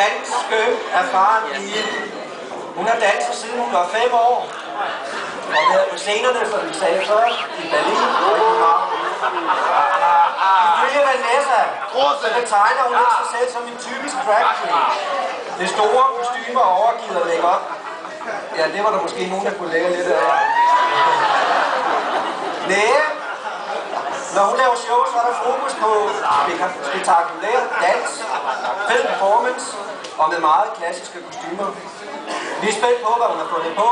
ganske erfaren pige. Hun har danset siden hun var fem år. Og været på scenerne, som vi sagde før, i Berlin og i København. Ifølge Vanessa, så betegner hun ikke sig selv som en typisk drag queen. Det store kostymer overgivet og lægge op. Ja, det var der måske nogen, der kunne lære lidt af. Næh, når hun laver show, så er der fokus på spektakulær dans, fed performance og med meget klassiske kostymer. Vi er spændt på, hvad hun har fundet på.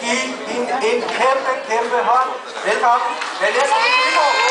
Giv hende en kæmpe, kæmpe hånd. Velkommen, Vanessa Kimo.